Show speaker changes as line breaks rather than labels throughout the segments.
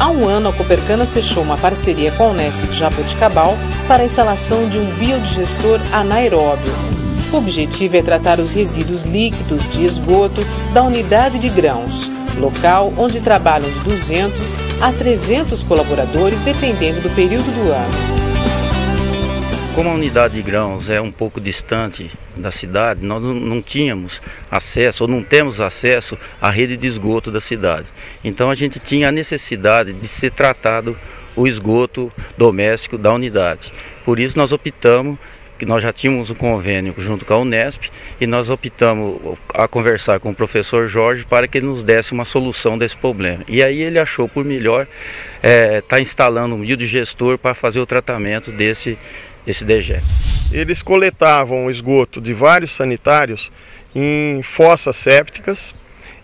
Há um ano, a Copercana fechou uma parceria com a Unesp de Jaboticabal para a instalação de um biodigestor anaeróbio. O objetivo é tratar os resíduos líquidos de esgoto da unidade de grãos, local onde trabalham de 200 a 300 colaboradores, dependendo do período do ano.
Como a unidade de grãos é um pouco distante da cidade, nós não tínhamos acesso ou não temos acesso à rede de esgoto da cidade. Então a gente tinha a necessidade de ser tratado o esgoto doméstico da unidade. Por isso nós optamos que nós já tínhamos um convênio junto com a Unesp e nós optamos a conversar com o professor Jorge para que ele nos desse uma solução desse problema. E aí ele achou por melhor estar é, tá instalando um biodigestor para fazer o tratamento desse esse dejeto.
Eles coletavam o esgoto de vários sanitários em fossas sépticas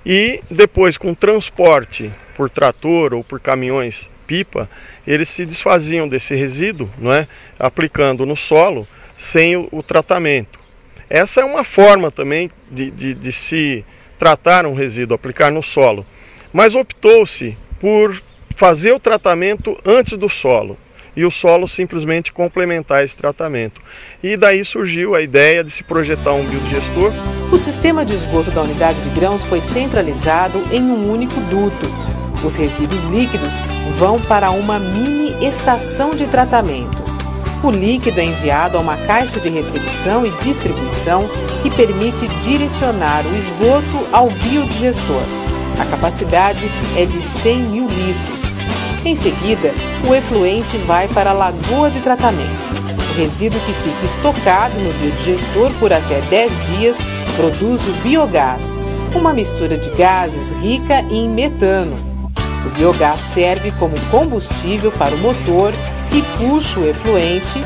e depois com transporte por trator ou por caminhões pipa, eles se desfaziam desse resíduo, não é? aplicando no solo sem o, o tratamento. Essa é uma forma também de, de, de se tratar um resíduo, aplicar no solo. Mas optou-se por fazer o tratamento antes do solo e o solo simplesmente complementar esse tratamento. E daí surgiu a ideia de se projetar um biodigestor.
O sistema de esgoto da unidade de grãos foi centralizado em um único duto. Os resíduos líquidos vão para uma mini estação de tratamento. O líquido é enviado a uma caixa de recepção e distribuição que permite direcionar o esgoto ao biodigestor. A capacidade é de 100 mil litros em seguida, o efluente vai para a lagoa de tratamento. O resíduo que fica estocado no biodigestor por até 10 dias produz o biogás, uma mistura de gases rica em metano. O biogás serve como combustível para o motor que puxa o efluente,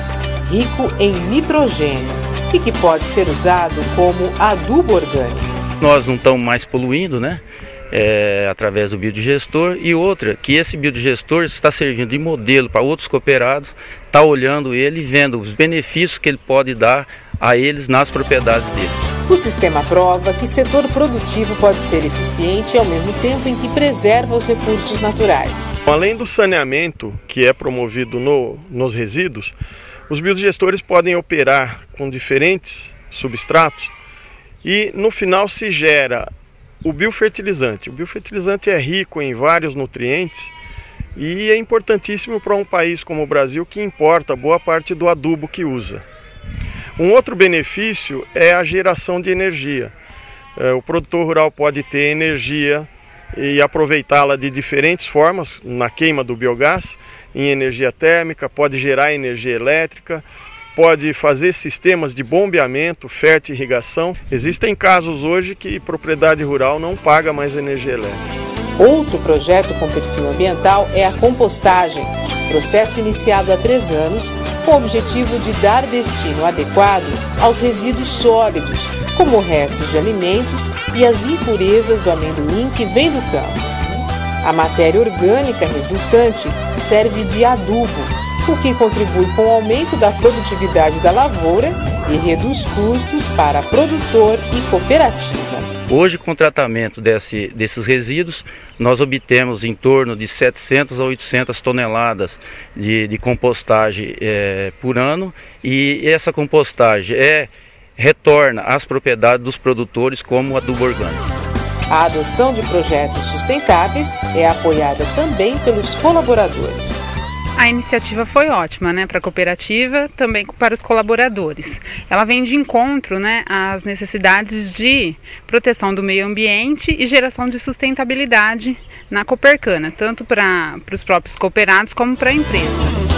rico em nitrogênio, e que pode ser usado como adubo orgânico.
Nós não estamos mais poluindo, né? É, através do biodigestor e outra que esse biodigestor está servindo de modelo para outros cooperados, está olhando ele e vendo os benefícios que ele pode dar a eles nas propriedades deles.
O sistema prova que setor produtivo pode ser eficiente ao mesmo tempo em que preserva os recursos naturais.
Além do saneamento que é promovido no, nos resíduos, os biodigestores podem operar com diferentes substratos e no final se gera o biofertilizante. O biofertilizante é rico em vários nutrientes e é importantíssimo para um país como o Brasil que importa boa parte do adubo que usa. Um outro benefício é a geração de energia. É, o produtor rural pode ter energia e aproveitá-la de diferentes formas, na queima do biogás, em energia térmica, pode gerar energia elétrica, pode fazer sistemas de bombeamento, fértil irrigação. Existem casos hoje que propriedade rural não paga mais energia elétrica.
Outro projeto com perfil ambiental é a compostagem, processo iniciado há três anos com o objetivo de dar destino adequado aos resíduos sólidos, como restos de alimentos e as impurezas do amendoim que vem do campo. A matéria orgânica resultante serve de adubo o que contribui com o aumento da produtividade da lavoura e reduz custos para produtor e cooperativa.
Hoje, com o tratamento desse, desses resíduos, nós obtemos em torno de 700 a 800 toneladas de, de compostagem é, por ano e essa compostagem é, retorna às propriedades dos produtores como adubo orgânico.
A adoção de projetos sustentáveis é apoiada também pelos colaboradores.
A iniciativa foi ótima, né, para a cooperativa, também para os colaboradores. Ela vem de encontro, né, às necessidades de proteção do meio ambiente e geração de sustentabilidade na Copercana, tanto para os próprios cooperados como para a empresa.